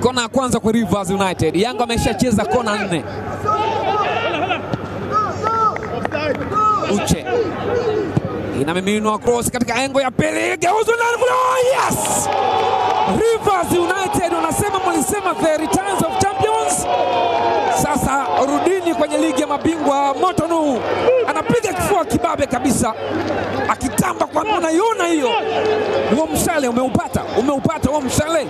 Kona ya kwanza kwa Rivers United. Yanga ameshacheza kona nne. Uche inamiminwa cross katika engo ya pili, geuzo na yes! Rivers United wanasema, mlisema the returns of champions. Sasa rudini kwenye ligi ya mabingwa. Motonu anapiga kifua kibabe kabisa, akitamba kwa, unaiona hiyo. Huo mshale umeupata, umeupata huo mshale.